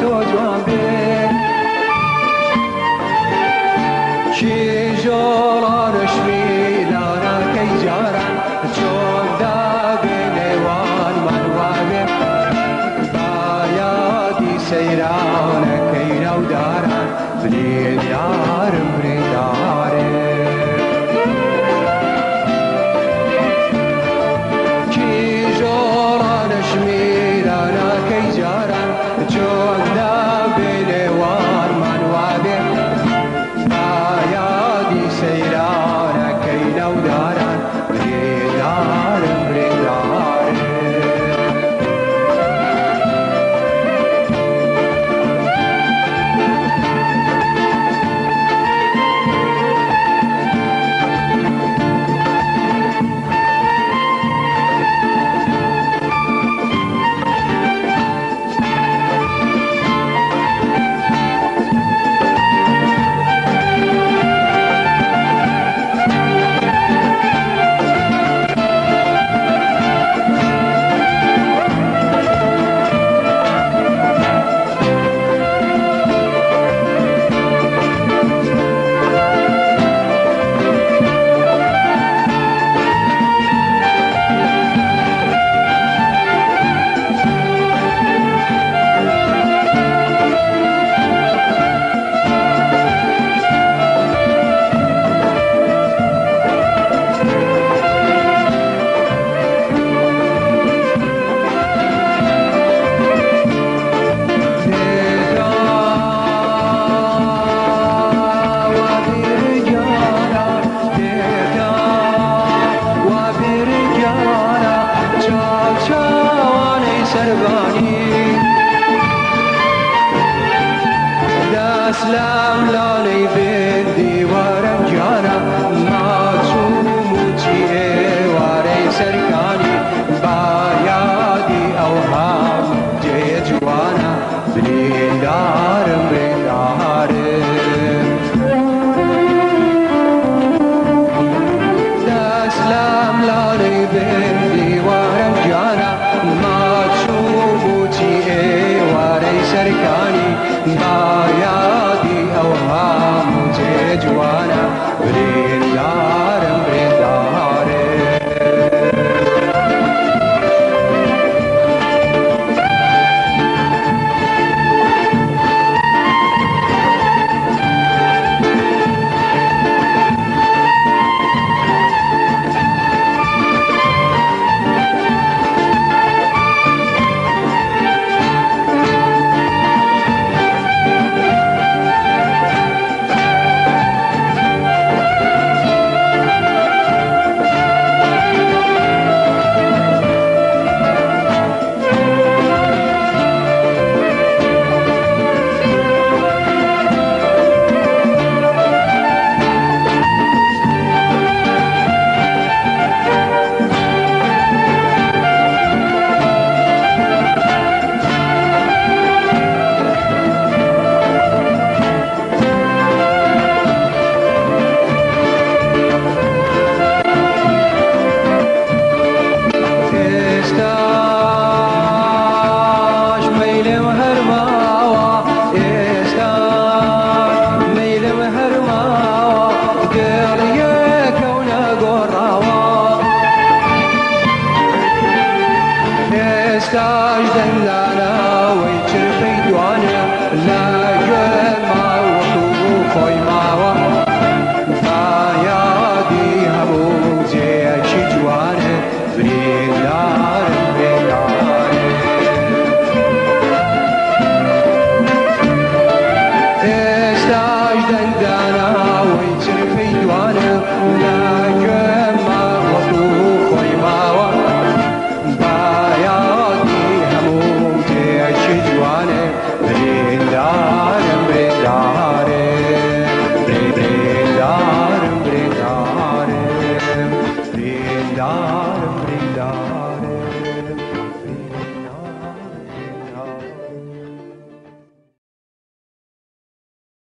تو جوان بی. کی جارانش می دارد کی جاران چون داغ نوان منوانه باید سیرانه کی نو دارد دنیا اسلام لا بدي ورا جانا معصومتي ورا سرقاني بايادي اوهام جيت وانا بلي دار بدار اسلام لا بدي happening. stars and